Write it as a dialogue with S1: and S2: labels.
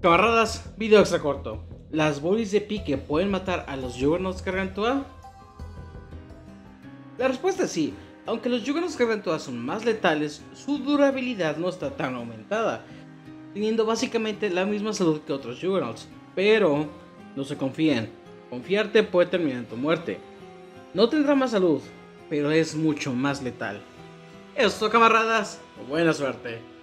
S1: Camaradas, video extra corto. ¿Las bolis de pique pueden matar a los Juggernauts Gargantua? La respuesta es sí. Aunque los Juggernauts Gargantua son más letales, su durabilidad no está tan aumentada, teniendo básicamente la misma salud que otros Juggernauts. Pero, no se confíen, confiarte puede terminar en tu muerte. No tendrá más salud, pero es mucho más letal. Esto, camaradas, buena suerte.